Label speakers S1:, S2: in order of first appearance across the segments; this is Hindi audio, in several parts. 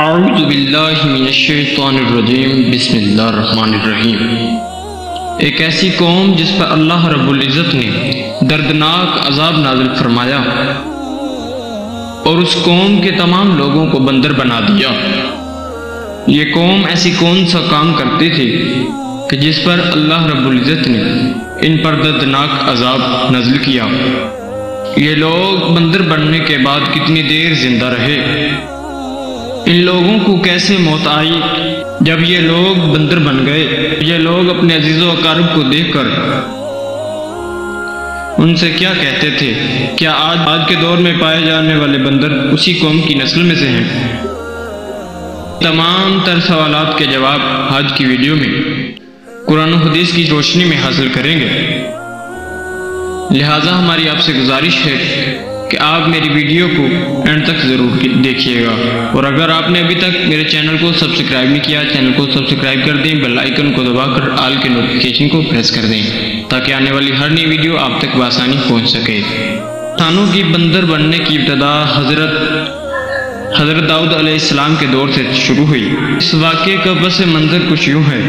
S1: बिस्मिल्लाहिर्रहमानिर्रहीम एक ऐसी कौम जिस पर अल्लाह रब्बुल इज़्ज़त ने दर्दनाक अजाब नाजिल फरमाया और उस कौम के तमाम लोगों को बंदर बना दिया। ये कौम ऐसी कौन सा काम करती थी कि जिस पर अल्लाह रब्बुल इज़्ज़त ने इन पर दर्दनाक अजाब नाजिल किया? ये लोग बंदर बनने के बाद कितनी देर ज़िंदा रहे? इन लोगों को कैसे मौत आई? जब ये लोग बंदर बन गए, ये लोग अपने अजीज़ो अकारब को देखकर उनसे क्या कहते थे? क्या आज आज के दौर में पाए जाने वाले बंदर उसी कौम की नस्ल में से हैं? तमाम तर सवाल के जवाब आज की वीडियो में कुरान हदीस की रोशनी में हासिल करेंगे। लिहाजा हमारी आपसे गुजारिश है कि आप मेरी वीडियो को एंड तक ज़रूर देखिएगा। और अगर आपने अभी तक मेरे चैनल को सब्सक्राइब नहीं किया, चैनल को सब्सक्राइब कर दें, बेल आइकन को दबाकर आल के नोटिफिकेशन को प्रेस कर दें, ताकि आने वाली हर नई वीडियो आप तक बसानी पहुँच सके। इंसानों की बंदर बनने की इब्तदा हज़रत हज़रत दाऊद अलैहिस्सलाम के दौर से शुरू हुई। इस वाक्य का बस मंजर कुछ यूँ है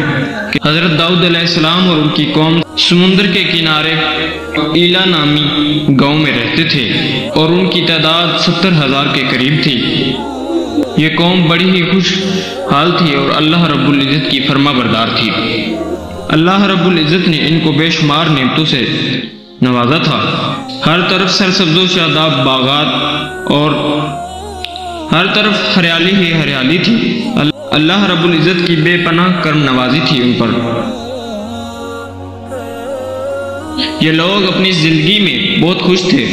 S1: कि हज़रत दाऊद अलैहिस्सलाम और उनकी कौम समुद्र के किनारे ईला नामी गाँव में रहते थे और उनकी तादाद सत्तर हज़ार के करीब थी। ये कौम बड़ी ही खुश हाल थी और अल्लाह रब्बुल इज़्ज़त की फर्मा बरदार थी। अल्लाह रब्बुल इज़्ज़त ने इनको बेशुमार नेमतों से नवाजा था। हर तरफ़ सरसब्जो शादाब बागात और हर तरफ़ हरियाली ही हरियाली थी। अल्लाह रब्बुल इज़्ज़त की बेपनाह कर्म नवाजी थी उन पर। ये लोग अपनी ज़िंदगी में बहुत खुश थे।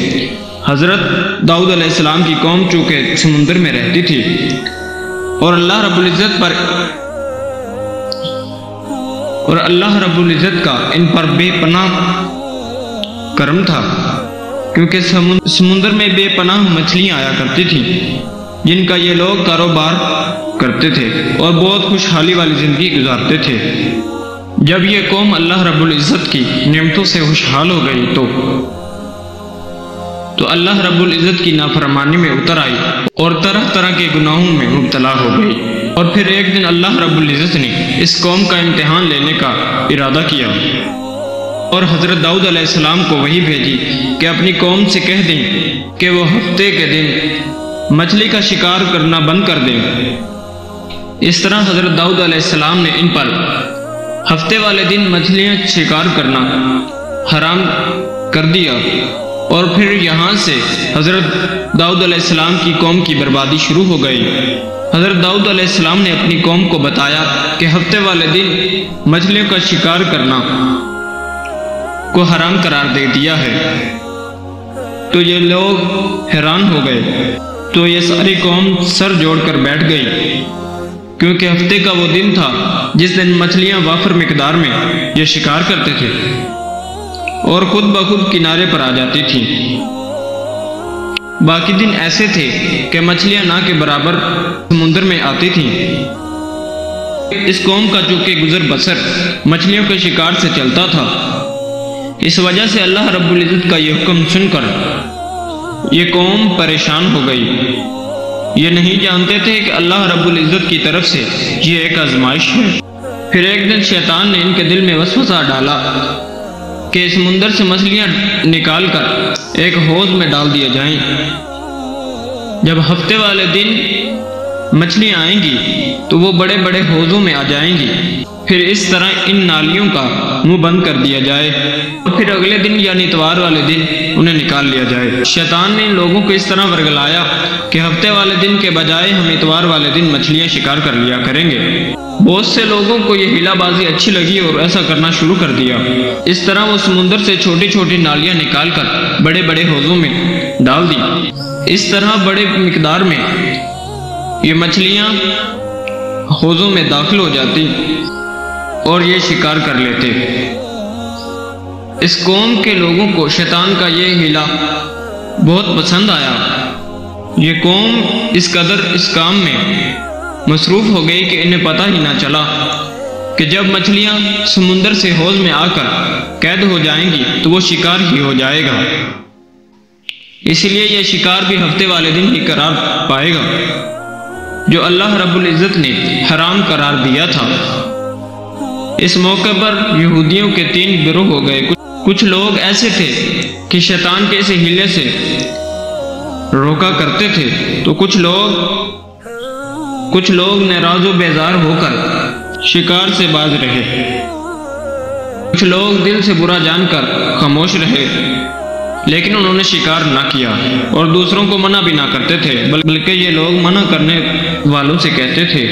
S1: हज़रत दाऊद अलैहिस्सलाम की कौम चूँकि समुंदर में रहती थी। और अल्लाह रब्बुल इज़्ज़त पर और अल्लाह रब्बुल इज़्ज़त का इन पर बेपनाह कर्म था। क्योंकि समुंदर में बेपनाह मछलियाँ आया करती थी, जिनका ये लोग कारोबार करते थे और बहुत खुशहाली वाली ज़िंदगी गुजारते थे। जब ये कौम अल्लाह रब्बुल इज़्ज़त की नेमतों से खुशहाल हो गई तो तो अल्लाह रब्बुल इज़्ज़त की नाफरमानी में उतर आई और तरह तरह के गुनाहों में मुबतला हो गई। और फिर एक दिन अल्लाह रब्बुल इज़्ज़त ने इस कौम का इम्तिहान लेने का इरादा किया और हज़रत दाऊद अलैहिस्सलाम को वही भेजी कि अपनी कौम से कह दें कि वो हफ़्ते के दिन मछली का शिकार करना बंद कर दें। इस तरह हज़रत दाऊद अलैहिस्सलाम ने इन पर हफ़्ते वाले दिन मछलियाँ शिकार करना हराम कर दिया और फिर यहाँ से हज़रत दाऊद अलैहिस्सलाम की कौम की बर्बादी शुरू हो गई। हज़रत दाऊद अलैहिस्सलाम ने अपनी कौम को बताया कि हफ़्ते वाले दिन मछलियों का शिकार करना को हराम करार दे दिया है। तो ये लोग हैरान हो गए। तो ये सारी कौम सर जोड़कर बैठ गई। क्योंकि हफ़्ते का वो दिन था, जिस दिन मछलियाँ वाफर मकदार में ये शिकार करते थे और खुद ब खुद किनारे पर आ जाती थी। बाकी दिन ऐसे थे कि मछलियाँ ना के बराबर समुद्र में आती थीं। इस कौम का चूँकि गुजर बसर मछलियों के शिकार से चलता था, इस वजह से अल्लाह रब्बुल इज़्ज़त का यह हुक्म सुनकर ये कौम परेशान हो गई। ये नहीं जानते थे कि अल्लाह रब्बुल इज़्ज़त की तरफ़ से ये एक आजमाइश है। फिर एक दिन शैतान ने इनके दिल में वसवसा डाला कि समुंदर से मछलियाँ निकालकर एक हौज में डाल दिया जाए। जब हफ़्ते वाले दिन मछलियाँ आएँगी तो वो बड़े बड़े हौजों में आ जाएँगी। फिर इस तरह इन नालियों का मुँह बंद कर दिया जाए और फिर अगले दिन यानी इतवार वाले दिन उन्हें निकाल लिया जाए। शैतान ने इन लोगों को इस तरह वर्गलाया कि हफ़्ते वाले दिन के बजाय हम इतवार वाले दिन मछलियाँ शिकार कर लिया करेंगे। बहुत से लोगों को यह हिलाबाजी अच्छी लगी और ऐसा करना शुरू कर दिया। इस तरह वो समुंदर से छोटी छोटी नालियाँ निकाल कर बड़े बड़े हौजों में डाल दी। इस तरह बड़े मकदार में ये मछलियाँ हौजों में दाखिल हो जाती और ये शिकार कर लेते। इस कौम के लोगों को शैतान का ये हिला बहुत पसंद आया। ये कौम इस कदर इस काम में मसरूफ हो गई कि इन्हें पता ही ना चला कि जब मछलियाँ समुंदर से हौज में आकर कैद हो जाएँगी तो वो शिकार ही हो जाएगा। इसलिए यह शिकार भी हफ़्ते वाले दिन ही करार पाएगा। जो अल्लाह रब्बुल इज़्ज़त ने हराम करार दिया था। इस मौके पर यहूदियों के तीन गिरोह हो गए। कुछ लोग ऐसे थे कि शैतान के इस हीले से रोका करते थे। तो कुछ लोग कुछ लोग नाराज़ बेजार होकर शिकार से बाज रहे। कुछ लोग दिल से बुरा जानकर खामोश रहे। लेकिन उन्होंने शिकार ना किया और दूसरों को मना भी ना करते थे बल्कि ये लोग मना करने वालों से कहते थे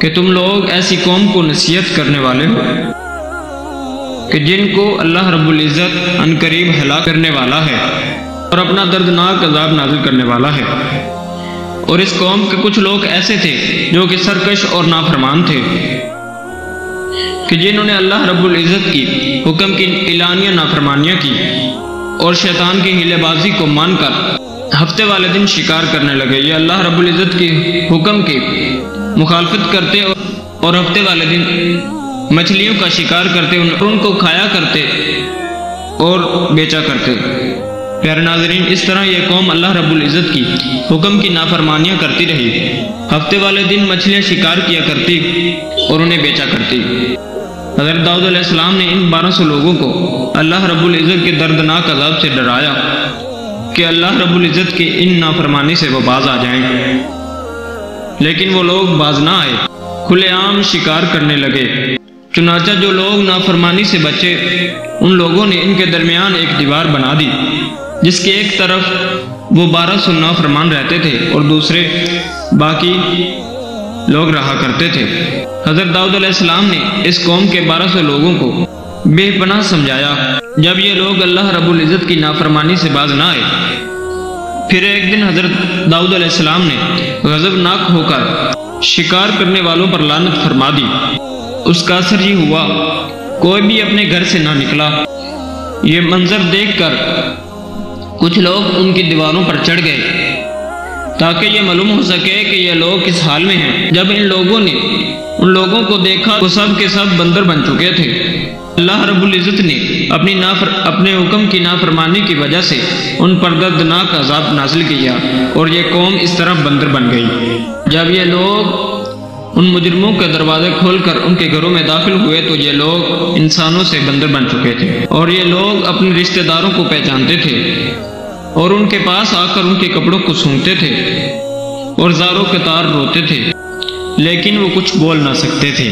S1: कि तुम लोग ऐसी कौम को नसीहत करने वाले हो कि जिनको अल्लाह रब्बुल इज़्ज़त अनकरीब हला करने वाला है और अपना दर्दनाक अजाब नाजिल करने वाला है। और इस कौम के कुछ लोग ऐसे थे जो कि सरकश और नाफरमान थे कि जिन्होंने अल्लाह रब्बुल इज़्ज़त की, हुक्म की इलानिया नाफरमानियाँ की। और शैतान की हीलेबाजी को मानकर हफ़्ते वाले दिन शिकार करने लगे। ये अल्लाह रब्बुल इज़्ज़त की हुक्म की मुखालफत करते और हफ़्ते वाले दिन मछलियों का शिकार करते उनको खाया करते और बेचा करते। प्यारे नाजरीन, इस तरह यह कौम अल्लाह रब्बुल इज़्ज़त की हुक्म की नाफरमानियाँ करती रही। हफ़्ते वाले दिन मछलियाँ शिकार किया करती और उन्हें बेचा करती। हज़रत दाऊद ने इन 1200 लोगों को अल्लाह रब्बुल इज़्ज़त के दर्दनाक अजाब से डराया कि अल्लाह रब्बुल इज़्ज़त की इन नाफरमानी से वो बाज आ जाएँ। लेकिन वो लोग बाज ना आए, खुलेआम शिकार करने लगे। चुनाचा जो लोग नाफरमानी से बचे, उन लोगों ने इनके दरमियान एक दीवार बना दी, जिसके एक तरफ़ वो बारह सौ नाफरमान रहते थे और दूसरे बाकी लोग रहा करते थे। हज़रत दाऊद अलैहिस्सलाम ने इस कौम के 1200 लोगों को बेपनाह समझाया। जब ये लोग अल्लाह रब्बुल इज़्ज़त की नाफरमानी से बाज ना आए, फिर एक दिन हज़रत दाऊद अलैहिस्सलाम ने गजबनाक होकर शिकार करने वालों पर लानत फरमा दी। उसका असर ये हुआ, कोई भी अपने घर से ना निकला। ये मंजर देखकर कुछ लोग उनकी दीवारों पर चढ़ गए। ताकि ये मालूम हो सके कि ये लोग किस हाल में हैं। जब इन लोगों ने, उन लोगों को देखा तो सब के सब बंदर बन चुके थे। अल्लाह रब्बुल इज़्ज़त ने अपनी नाफर, अपने हुक्म की नाफरमानी की वजह से उन पर दर्दनाक अजाब नाजिल किया और ये कौम इस तरह बंदर बन गई। जब ये लोग उन मुजरमों के दरवाजे खोलकर उनके घरों में दाखिल हुए तो ये लोग इंसानों से बंदर बन चुके थे और ये लोग अपने रिश्तेदारों को पहचानते थे। और उनके पास आकर उनके कपड़ों को सूंघते थे और जारों के तार रोते थे, लेकिन वो कुछ बोल ना सकते थे।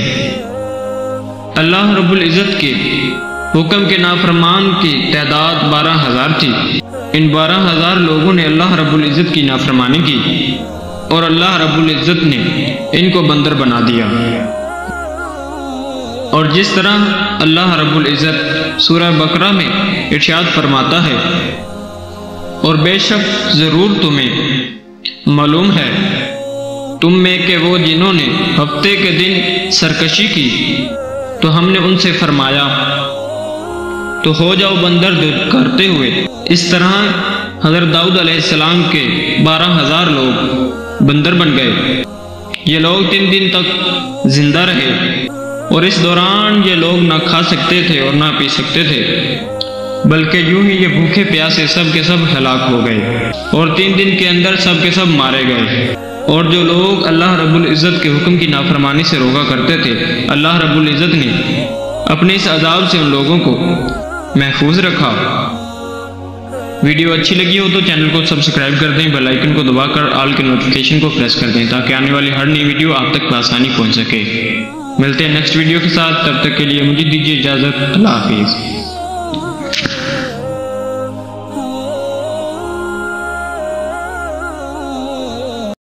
S1: अल्लाह रब्बुल इज़्ज़त के हुक्म के नाफरमान की तादाद बारह हज़ार थी। इन बारह हज़ार लोगों ने अल्लाह रब्बुल इज़्ज़त की नाफरमानी की और अल्लाह रब्बुल इज़्ज़त ने इनको बंदर बना दिया। और जिस तरह अल्लाह रब्बुल इज़्ज़त सूरह बकरा में इर्शाद फरमाता है और बेशक ज़रूर तुम्हें मालूम है। तुम में के वो जिन्होंने हफ़्ते के दिन सरकशी की तो हमने उनसे फरमाया तो हो जाओ बंदर करते हुए। इस तरह हज़रत दाऊद अलैहिस्सलाम के बारह हज़ार लोग बंदर बन गए। ये लोग तीन दिन तक ज़िंदा रहे और इस दौरान ये लोग ना खा सकते थे और ना पी सकते थे। बल्कि यूँ ही ये भूखे प्यासे सब के सब हलाक हो गए और तीन दिन के अंदर सब के सब मारे गए। और जो लोग अल्लाह रब्बुल इज़्ज़त के हुक्म की नाफरमानी से रोका करते थे, अल्लाह रब्बुल इज़्ज़त ने अपने इस अजाब से उन लोगों को महफूज रखा। वीडियो अच्छी लगी हो तो चैनल को सब्सक्राइब कर दें, बेल आइकन को दबाकर ऑल के नोटिफिकेशन को प्रेस कर दें, ताकि आने वाली हर नई वीडियो आप तक आसानी पहुँच सके। मिलते हैं नेक्स्ट वीडियो के साथ, तब तक के लिए मुझे दीजिए इजाज़त, अल्लाह हाफिज़।